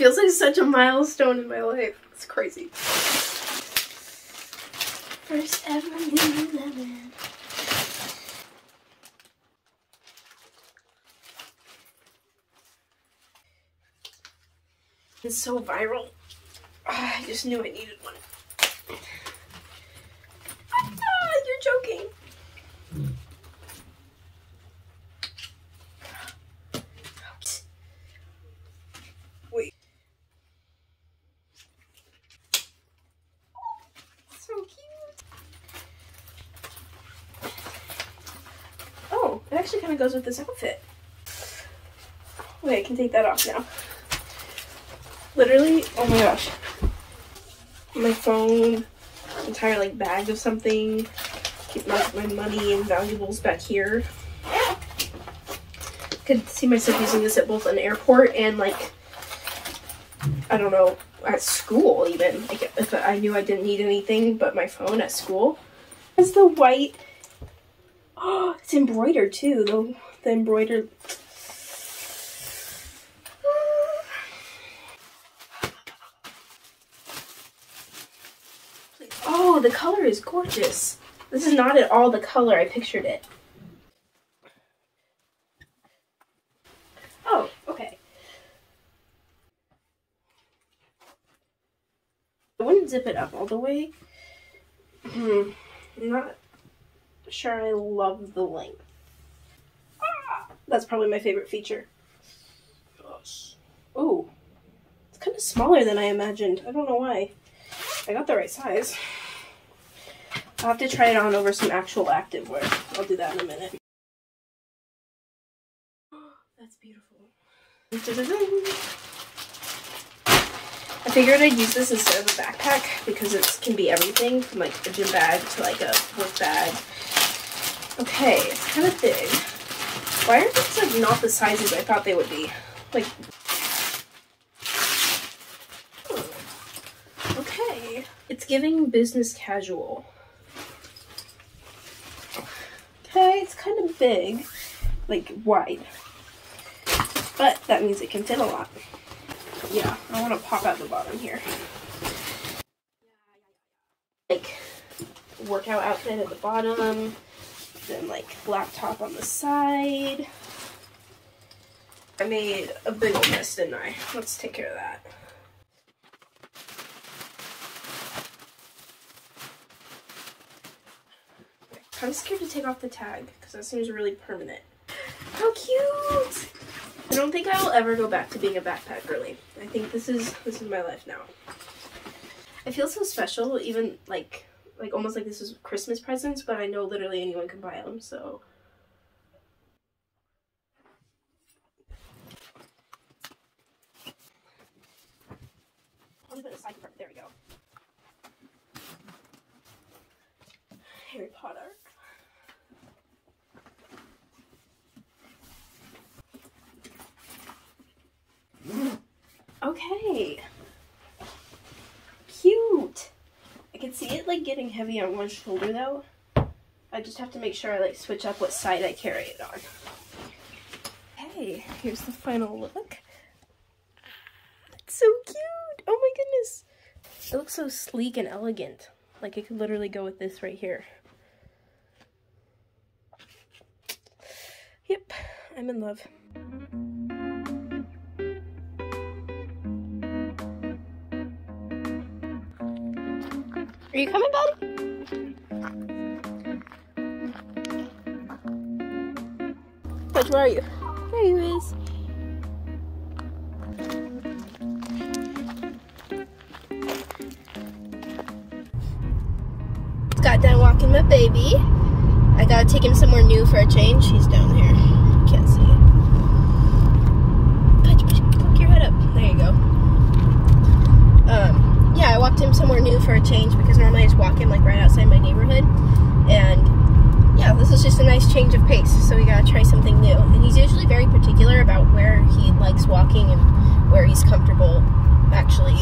feels like such a milestone in my life. It's crazy. First ever Lululemon. It's so viral. Ah, I just knew I needed one. Ah, you're joking. Wait. So cute. Oh, it actually kind of goes with this outfit. Wait, I can take that off now. Literally, oh my gosh. My phone, entire like bag of something, keep my, my money and valuables back here. Could see myself using this at both an airport and like, I don't know, at school even. Like if I knew I didn't need anything but my phone at school. It's the white, it's embroidered too, the, the embroidered Oh, the color is gorgeous. This is not at all the color I pictured it. Oh, okay. I wouldn't zip it up all the way. Hmm. Not sure I love the length. Ah, that's probably my favorite feature. Oh, it's kind of smaller than I imagined. I don't know why. I got the right size. I'll have to try it on over some actual activewear. I'll do that in a minute. That's beautiful. I figured I'd use this instead of a backpack because it can be everything from like a gym bag to like a work bag. Okay, it's kind of big. Why are these like not the sizes I thought they would be? Like hmm. Okay. It's giving business casual. Okay, it's kind of big, like wide. But that means it can fit a lot. Yeah, I want to pop out the bottom here. Like workout outfit at the bottom, then like laptop on the side. I made a big old mess, didn't I? Let's take care of that. I'm scared to take off the tag because that seems really permanent. How cute! I don't think I will ever go back to being a backpack girly. I think this is this is my life now. I feel so special, even like like almost like this is Christmas presents, but I know literally anyone can buy them, so. I'll just put it aside for there we go. Harry Potter. Okay. Cute. I can see it like getting heavy on one shoulder though. I just have to make sure I like switch up what side I carry it on. Hey, here's the final look. It's so cute. Oh my goodness. It looks so sleek and elegant. Like it could literally go with this right here. Yep, I'm in love. Are you coming, buddy? Fudge, where are you? There he is. Got done walking my baby. I gotta take him somewhere new for a change. He's down here. Can't see it. Fudge, poke your head up. There you go. Um, yeah, I walked him somewhere new for a change because normally I just walk him like right outside my neighborhood. And yeah, this is just a nice change of pace. So we gotta try something new. And he's usually very particular about where he likes walking and where he's comfortable actually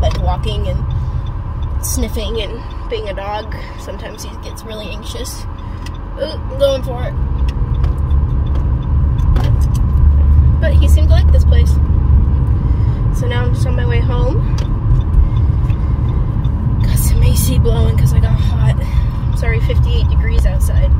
like walking and sniffing and being a dog. Sometimes he gets really anxious. Ooh, I'm going for it. But he seemed to like this place. so now I'm just on my way home. Blowing because I got hot. Sorry, 58 degrees outside.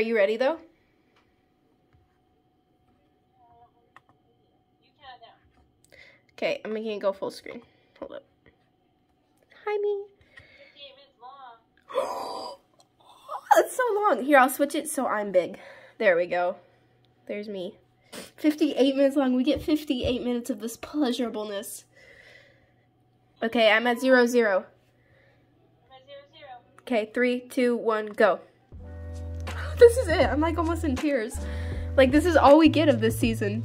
Are you ready though? Okay, I'm making it go full screen. Hold up. Hi, me. That's so long. Here, I'll switch it so I'm big. There we go. There's me. 58 minutes long. We get 58 minutes of this pleasurableness. Okay, I'm at zero zero. Okay, three, two, one, go. This is it. I'm like almost in tears. Like this is all we get of this season.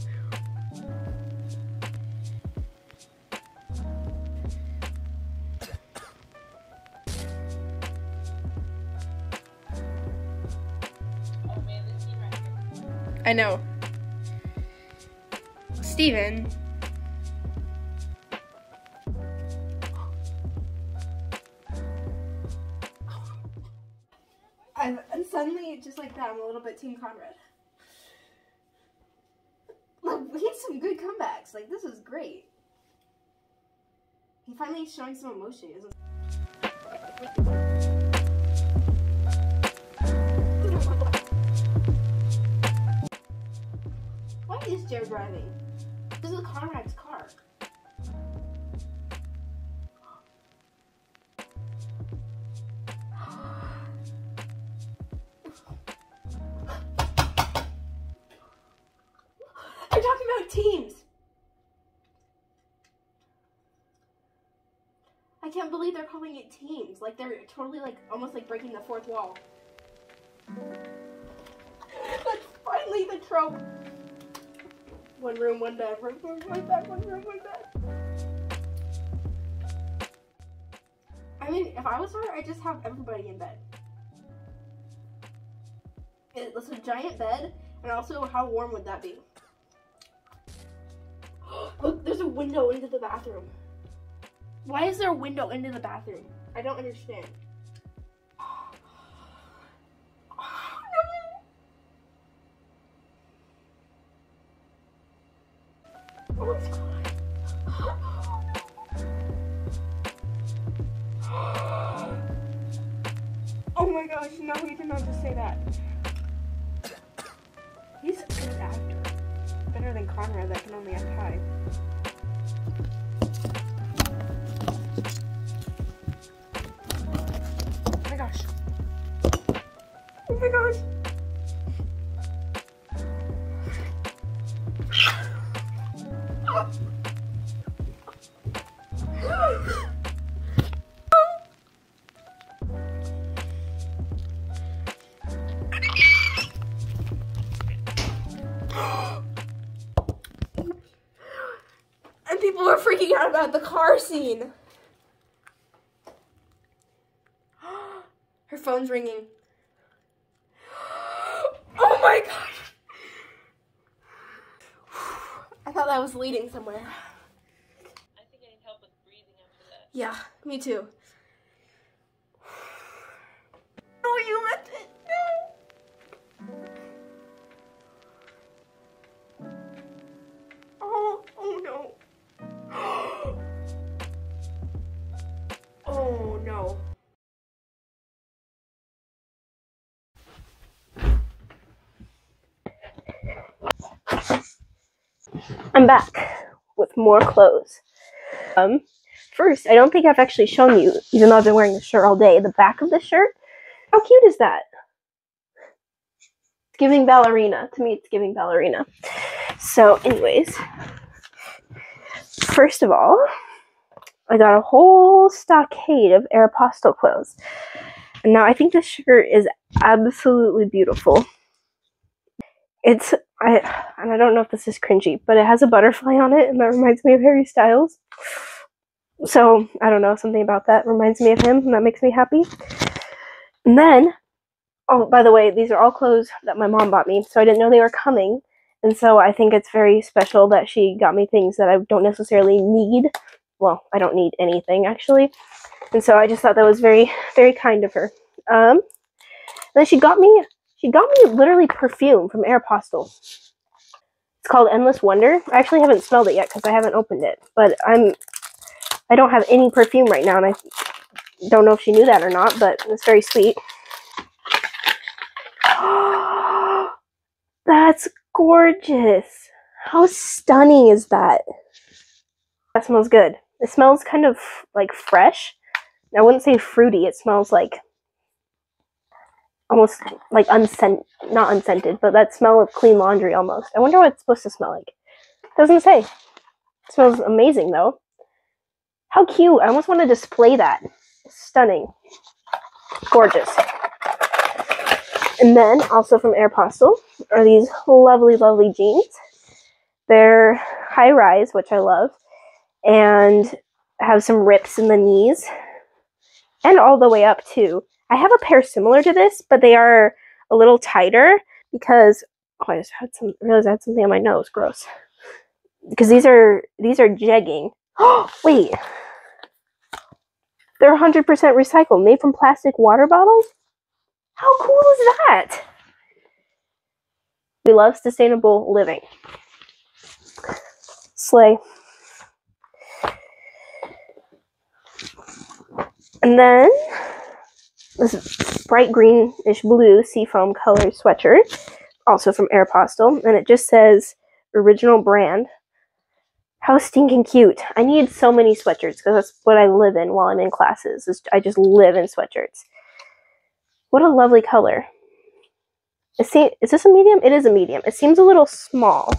I know. Steven. Just like that, I'm a little bit Team Conrad. Like, we had some good comebacks. Like, this is great. He finally is showing some emotion. Why is Jared driving? This is Conrad's car. Calling it teams. Like they're totally like almost like breaking the fourth wall. That's finally the trope. One room, one bed. One room, one bed. One room, one bed. I mean, if I was her, I'd just have everybody in bed. It's a giant bed, and also, how warm would that be? Look, there's a window into the bathroom. Why is there a window into the bathroom? I don't understand. Oh, my gosh, no, he did not just say that. He's a good actor. Better than Conrad that can only act high. my gosh. and people were freaking out about the car scene. Her phone's ringing. Leading somewhere. I think I need help with breathing after that. Yeah, me too. I'm back with more clothes. Um, first, I don't think I've actually shown you, even though I've been wearing this shirt all day, the back of the shirt. How cute is that? It's giving ballerina. To me, it's giving ballerina. So, anyways, first of all, I got a whole stockade of Aeropostale clothes. And now I think this shirt is absolutely beautiful. It's I and I don't know if this is cringy, but it has a butterfly on it, and that reminds me of Harry Styles. So I don't know, something about that reminds me of him, and that makes me happy. And then, oh, by the way, these are all clothes that my mom bought me, so I didn't know they were coming, and so I think it's very special that she got me things that I don't necessarily need. Well, I don't need anything actually, and so I just thought that was very, very kind of her. Um, then she got me she got me literally perfume from Aeropostale. It's called Endless Wonder. I actually haven't smelled it yet because I haven't opened it, but I'm I don't have any perfume right now, and I don't know if she knew that or not, but it's very sweet. That's gorgeous. How stunning is that? That smells good. It smells kind of like fresh. I wouldn't say fruity. It smells like almost like unscent, not unscented, but that smell of clean laundry almost. I wonder what it's supposed to smell like. Doesn't say. It smells amazing though. How cute! I almost want to display that. Stunning, gorgeous. And then also from Aeropostale are these lovely, lovely jeans. They're high rise, which I love, and have some rips in the knees and all the way up too. I have a pair similar to this, but they are a little tighter because oh, I just had some realized I had something on my nose. Gross. Because these are these are jegging. Oh wait, they're 100% recycled, made from plastic water bottles. How cool is that? We love sustainable living. Slay. And then this bright greenish blue seafoam color sweatshirt, also from Aeropostale, and it just says original brand. How stinking cute! I need so many sweatshirts because that's what I live in while I'm in classes. Is I just live in sweatshirts. What a lovely color. Is, this a medium? It is a medium. It seems a little small,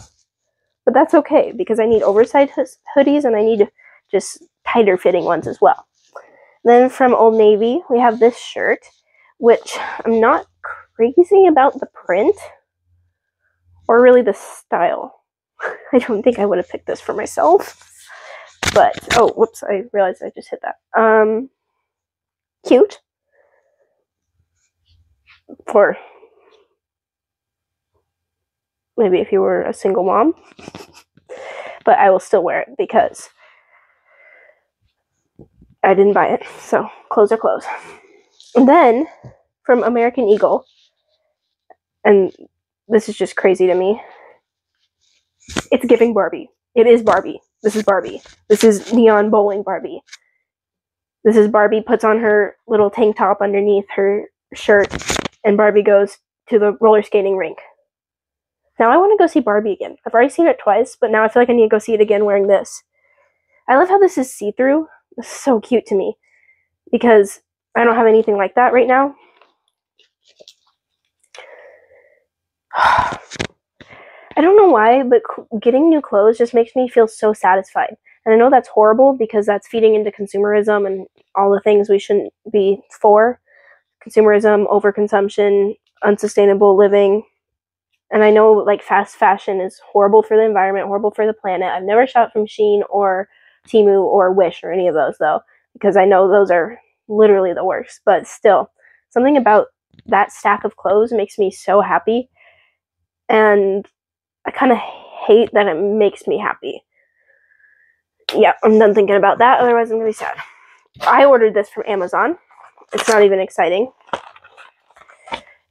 but that's okay because I need oversized hoodies and I need just tighter fitting ones as well. Then from Old Navy, we have this shirt, which I'm not crazy about the print or really the style. I don't think I would have picked this for myself. But, oh, whoops, I realized I just hit that. Um, cute. For maybe if you were a single mom. But I will still wear it because I didn't buy it. So clothes are clothes. And then from American Eagle, and this is just crazy to me. It's giving Barbie. It is Barbie. This is Barbie. This is neon bowling Barbie. This is Barbie puts on her little tank top underneath her shirt, and Barbie goes to the roller skating rink. Now I want to go see Barbie again. I've already seen it twice, but now I feel like I need to go see it again wearing this. I love how this is see through so cute to me because I don't have anything like that right now. I don't know why, but getting new clothes just makes me feel so satisfied. And I know that's horrible because that's feeding into consumerism and all the things we shouldn't be for consumerism, overconsumption, unsustainable living. And I know like fast fashion is horrible for the environment, horrible for the planet. I've never shopped from Shein or Temu or Wish or any of those though, because I know those are literally the worst. But still, something about that stack of clothes makes me so happy. And I kind of hate that it makes me happy. Yeah, I'm done thinking about that, otherwise, I'm gonna be sad. I ordered this from Amazon. It's not even exciting.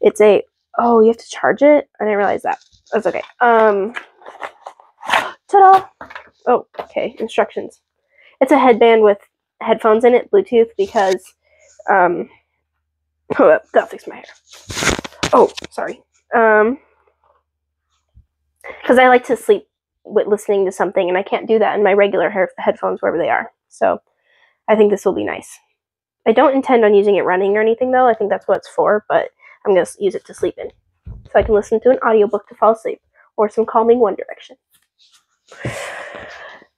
It's a oh, you have to charge it? I didn't realize that. That's okay. Um ta-da! Oh, okay, instructions. It's a headband with headphones in it, Bluetooth, because um oh, gotta fix my hair. Oh, sorry. Um because I like to sleep with listening to something, and I can't do that in my regular hair- headphones wherever they are. So I think this will be nice. I don't intend on using it running or anything though. I think that's what it's for, but I'm going to use it to sleep in. So I can listen to an audiobook to fall asleep or some calming One Direction.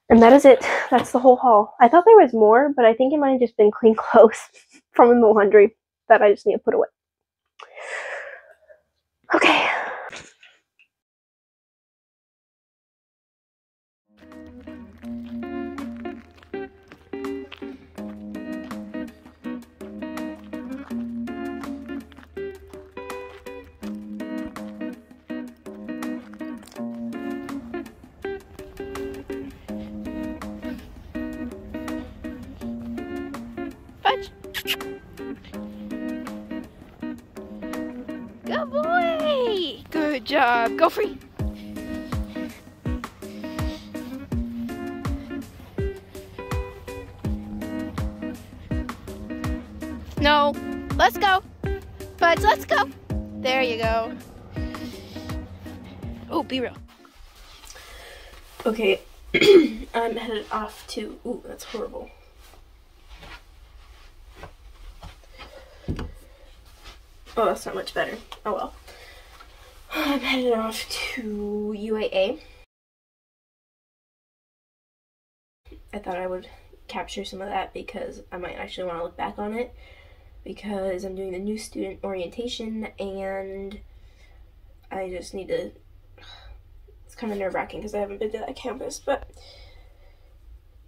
And that is it. That's the whole haul. I thought there was more, but I think it might have just been clean clothes from the laundry that I just need to put away. Okay. Job. Go free. No. Let's go. Fudge, let's go. There you go. Oh, be real. Okay, I'm headed off to. Ooh, that's horrible. Oh, that's not much better. Oh well. I'm headed off to UAA. I thought I would capture some of that because I might actually want to look back on it because I'm doing the new student orientation and I just need to. It's kind of nerve wracking because I haven't been to that campus, but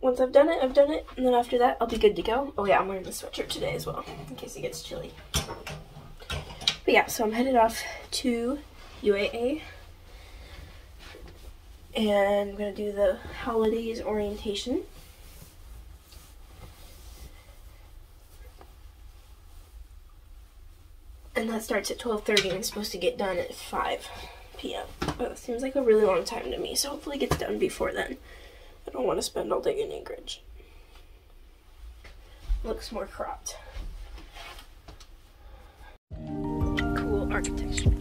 once I've done it, I've done it, and then after that, I'll be good to go. Oh, yeah, I'm wearing the sweatshirt today as well in case it gets chilly. But yeah, so I'm headed off to UAA. And I'm going to do the holidays orientation. And that starts at 12.30 and I'm supposed to get done at 5 p.m. But that seems like a really long time to me, so hopefully it gets done before then. I don't want to spend all day in Anchorage. Looks more cropped. Cool architecture.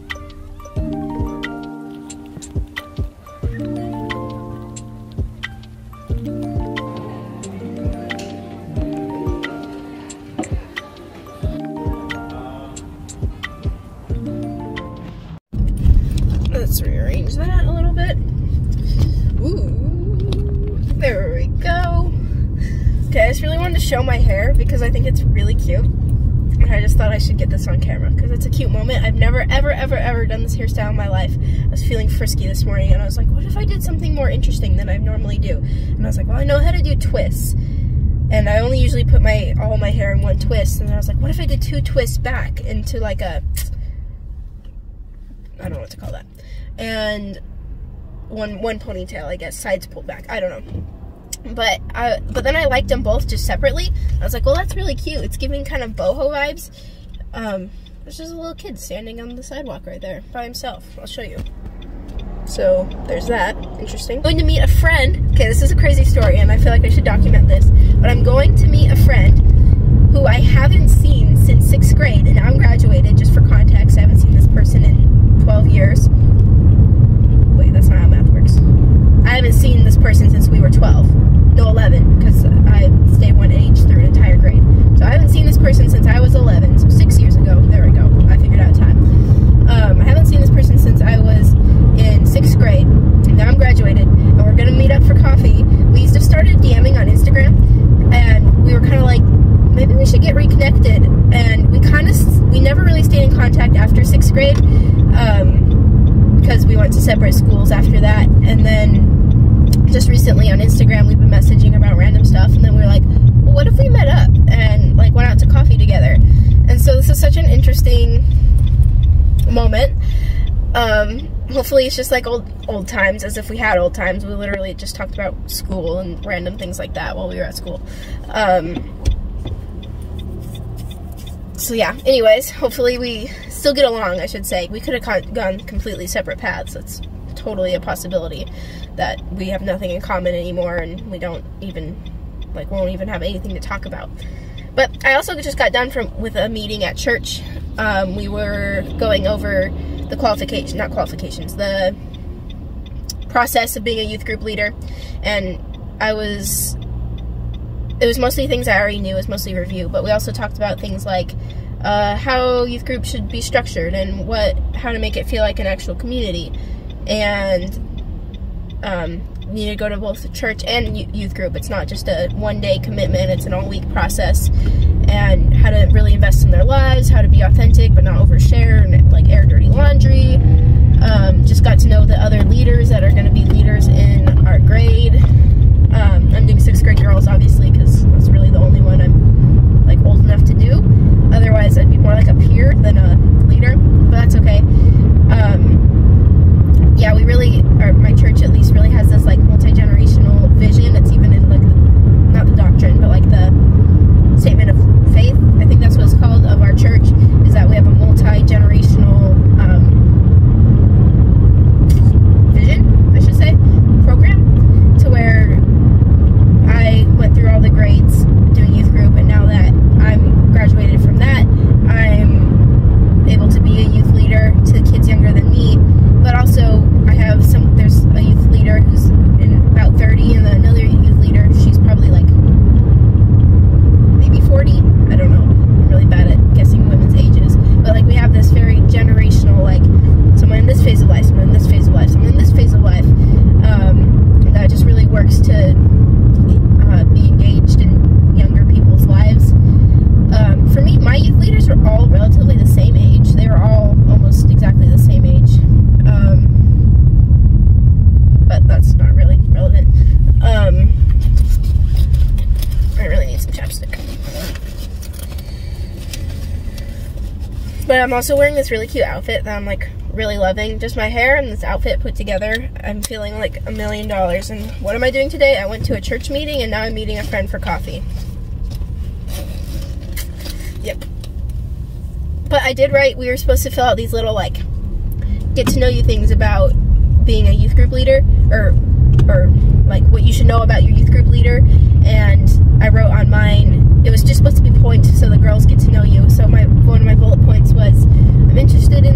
Let's that a little bit. Ooh, there we go. Okay, I just really wanted to show my hair because I think it's really cute. And I just thought I should get this on camera because it's a cute moment. I've never, ever, ever, ever done this hairstyle in my life. I was feeling frisky this morning and I was like, what if I did something more interesting than I normally do? And I was like, well, I know how to do twists. And I only usually put my all my hair in one twist. And I was like, what if I did two twists back into like a, I don't know what to call that. And one one ponytail, I guess, sides pulled back. I don't know. But I, but then I liked them both just separately. I was like, well, that's really cute. It's giving kind of boho vibes. Um, there's just a little kid standing on the sidewalk right there by himself. I'll show you. So there's that. Interesting. I'm going to meet a friend. Okay, this is a crazy story, and I feel like I should document this. But I'm going to meet a friend who I haven't seen since sixth grade, and I'm graduated. Just for context, I haven't seen this person in 12 years. Wait, that's not how math works. I haven't seen this person since we were 12. No, 11, because I stayed one age through an entire grade. So I haven't seen this person since I was 11, so six years ago. There we go. I figured out time. Um, I haven't seen this person since I was in sixth grade. Now I'm graduated, and we're gonna meet up for coffee. We used just started DMing on Instagram, and we were kind of like, maybe we should get reconnected. And we kind of, we never really stayed in contact after sixth grade. Um, because we went to separate schools after that. And then just recently on Instagram, we've been messaging about random stuff, and then we were like, well, what if we met up and like went out to coffee together? And so this is such an interesting moment. Um, hopefully, it's just like old old times, as if we had old times. We literally just talked about school and random things like that while we were at school. Um, so yeah. Anyways, hopefully we still get along. I should say we could have gone completely separate paths. That's totally a possibility that we have nothing in common anymore, and we don't even like won't even have anything to talk about. But I also just got done from with a meeting at church. Um, we were going over the qualification, not qualifications, the process of being a youth group leader, and I was. It was mostly things I already knew. It was mostly review, but we also talked about things like uh, how youth groups should be structured and what how to make it feel like an actual community, and um, you need to go to both church and youth group. It's not just a one day commitment, it's an all week process. And how to really invest in their lives, how to be authentic but not overshare and like air dirty laundry. Um, just got to know the other leaders that are going to be leaders in our grade. Um, I'm doing sixth grade girls, obviously, because that's really the only one I'm like old enough to do. Otherwise, I'd be more like a peer than a leader, but that's okay. Um, yeah, we really, or my church at least, really has this like multi generational vision. It's even in like not the doctrine, but like the statement of faith. I think that's what it's called of our church. Is that we have a multi generational um, vision, I should say, program, to where I went through all the grades doing youth group, and now that I'm graduated from that, I'm able to be a youth leader to kids younger than me. But also, I have some. There's a youth leader who's in about 30, and another youth leader. She's probably like maybe 40. I don't know. I'm really bad at guessing women's ages. But like we have this very generational, like someone in this phase of life, someone in this phase of life, someone in this phase of life. Um, that just really works to uh, be engaged in younger people's lives. Um, for me, my youth leaders are all relatively the same age. They were all almost exactly the same age. Um, but that's not really relevant. Um, I really need some chapstick. But I'm also wearing this really cute outfit that I'm like really loving. Just my hair and this outfit put together. I'm feeling like a million dollars. And what am I doing today? I went to a church meeting and now I'm meeting a friend for coffee. Yep. But I did write, we were supposed to fill out these little like get to know you things about being a youth group leader or or like what you should know about your youth group leader and I wrote on mine it was just supposed to be points so the girls get to know you so my one of my bullet points was I'm interested